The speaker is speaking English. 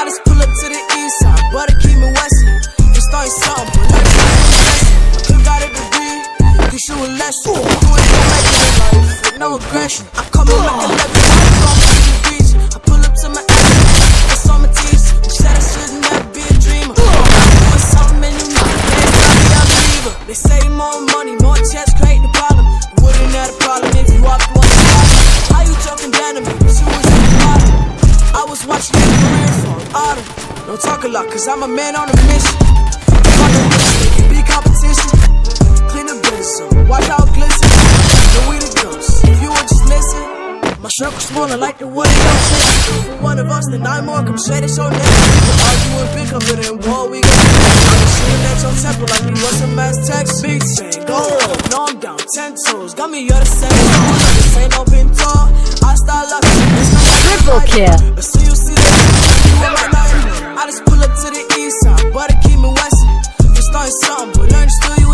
I just pull up to the east side, but it keep me westin'. Just starting something, but I'm blessing. I could got a degree, cause you a lesson. Do it, don't make it life with no aggression. I come in like a leopard, I the. I my ass, my teeth. You said I should never be a dreamer. You tell me I'm a believer. They say more money, more checks create the problem. You wouldn't have a problem if you walked. How you down to me? You. I was watching Don't talk a lot, cause I'm a man on a mission. Competition. Clean the business watch how it glisten. The ghosts, if you would just listen. My circle's smaller like the wood in ocean. For one of us, then nine more come straight and so next. We argue and pick up it in war, we go. I'm shooting at your temple like we was some mass text. Big go up, no I'm down, ten toes. Got me, same. This ain't open door. I style up, it's not like Triple kill. something, but understood you